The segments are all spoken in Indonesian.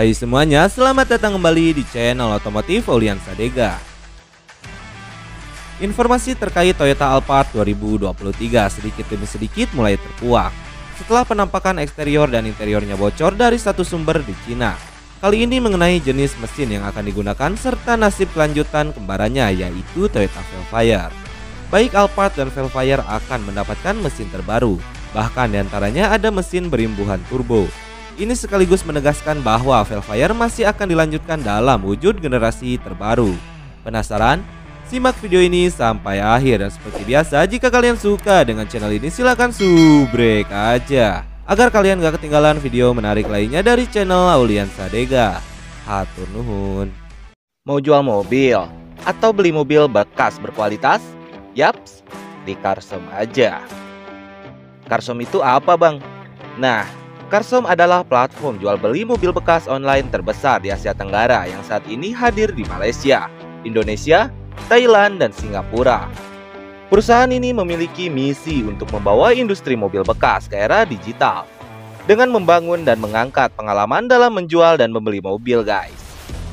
Hai semuanya, selamat datang kembali di channel otomotif Aulian Sadega. Informasi terkait Toyota Alphard 2023 sedikit demi sedikit mulai terkuak setelah penampakan eksterior dan interiornya bocor dari satu sumber di Cina. Kali ini mengenai jenis mesin yang akan digunakan serta nasib kelanjutan kembarannya yaitu Toyota Velfire. Baik Alphard dan Velfire akan mendapatkan mesin terbaru, bahkan di antaranya ada mesin berimbuhan turbo. Ini sekaligus menegaskan bahwa Velfire masih akan dilanjutkan dalam wujud generasi terbaru. Penasaran? Simak video ini sampai akhir dan seperti biasa jika kalian suka dengan channel ini silahkan subrek aja agar kalian gak ketinggalan video menarik lainnya dari channel Aulian Sadega. Hatur nuhun. Mau jual mobil atau beli mobil bekas berkualitas? Yaps, di Karsom aja. Karsom itu apa bang? Nah, Karsom adalah platform jual beli mobil bekas online terbesar di Asia Tenggara yang saat ini hadir di Malaysia, Indonesia, Thailand, dan Singapura. Perusahaan ini memiliki misi untuk membawa industri mobil bekas ke era digital dengan membangun dan mengangkat pengalaman dalam menjual dan membeli mobil guys.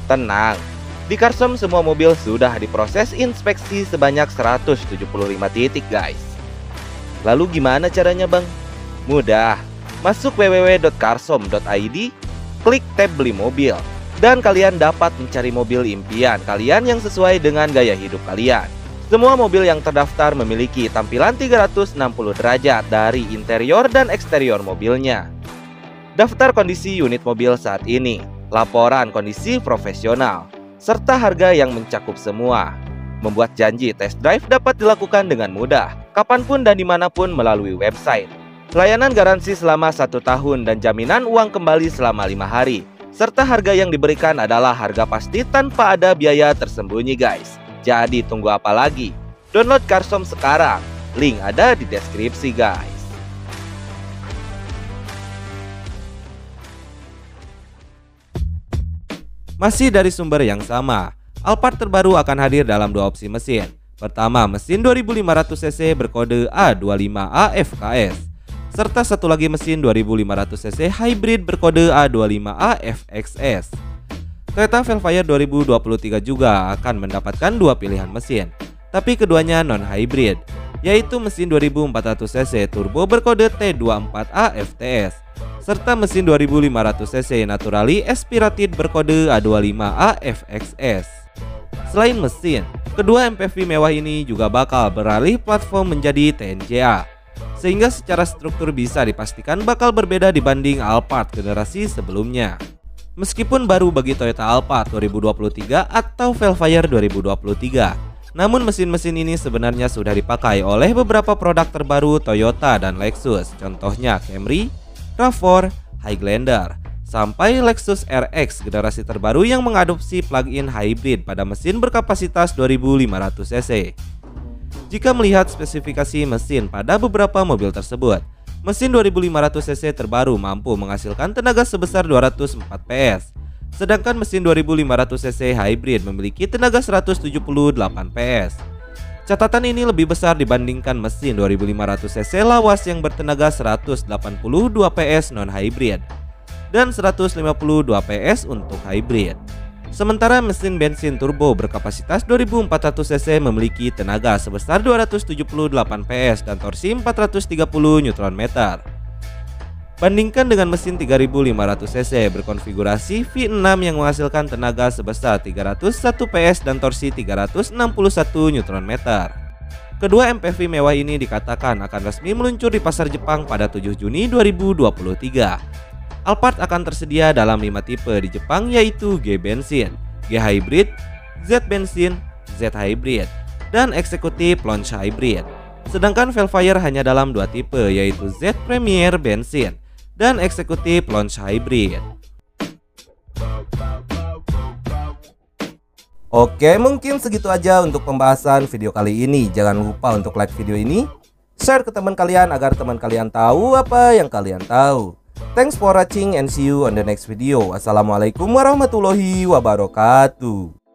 Tenang, di Karsom semua mobil sudah diproses inspeksi sebanyak 175 titik guys. Lalu gimana caranya bang? Mudah, masuk www.karsom.id, klik tab beli mobil, dan kalian dapat mencari mobil impian kalian yang sesuai dengan gaya hidup kalian. Semua mobil yang terdaftar memiliki tampilan 360 derajat dari interior dan eksterior mobilnya. Daftar kondisi unit mobil saat ini, laporan kondisi profesional, serta harga yang mencakup semua. Membuat janji test drive dapat dilakukan dengan mudah, kapan pun dan di mana pun melalui website. Layanan garansi selama satu tahun dan jaminan uang kembali selama lima hari serta harga yang diberikan adalah harga pasti tanpa ada biaya tersembunyi guys. Jadi tunggu apa lagi? Download Karsom sekarang. Link ada di deskripsi guys. Masih dari sumber yang sama, Alphard terbaru akan hadir dalam dua opsi mesin. Pertama, mesin 2500cc berkode A25AFKS serta satu lagi mesin 2500cc hybrid berkode A25AFXS. Toyota Velfire 2023 juga akan mendapatkan dua pilihan mesin, tapi keduanya non-hybrid, yaitu mesin 2400cc turbo berkode T24AFTS serta mesin 2500cc naturally aspirated berkode A25AFXS. Selain mesin, kedua MPV mewah ini juga bakal beralih platform menjadi TNGA sehingga secara struktur bisa dipastikan bakal berbeda dibanding Alphard generasi sebelumnya. Meskipun baru bagi Toyota Alphard 2023 atau Velfire 2023, namun mesin-mesin ini sebenarnya sudah dipakai oleh beberapa produk terbaru Toyota dan Lexus, contohnya Camry, RAV4, Highlander, sampai Lexus RX generasi terbaru yang mengadopsi plug-in hybrid pada mesin berkapasitas 2500 cc. Jika melihat spesifikasi mesin pada beberapa mobil tersebut, mesin 2500cc terbaru mampu menghasilkan tenaga sebesar 204 PS, sedangkan mesin 2500cc hybrid memiliki tenaga 178 PS. Catatan ini lebih besar dibandingkan mesin 2500cc lawas yang bertenaga 182 PS non-hybrid dan 152 PS untuk hybrid. Sementara mesin bensin turbo berkapasitas 2400cc memiliki tenaga sebesar 278 PS dan torsi 430 Nm. Bandingkan dengan mesin 3500cc berkonfigurasi V6 yang menghasilkan tenaga sebesar 301 PS dan torsi 361 Nm. Kedua MPV mewah ini dikatakan akan resmi meluncur di pasar Jepang pada 7 Juni 2023. Alphard akan tersedia dalam 5 tipe di Jepang yaitu G bensin, G hybrid, Z bensin, Z hybrid, dan eksekutif launch hybrid. Sedangkan Velfire hanya dalam dua tipe yaitu Z Premier bensin dan eksekutif launch hybrid. Oke, mungkin segitu aja untuk pembahasan video kali ini. Jangan lupa untuk like video ini, share ke teman kalian agar teman kalian tahu apa yang kalian tahu. Thanks for watching and see you on the next video. Wassalamualaikum warahmatullahi wabarakatuh.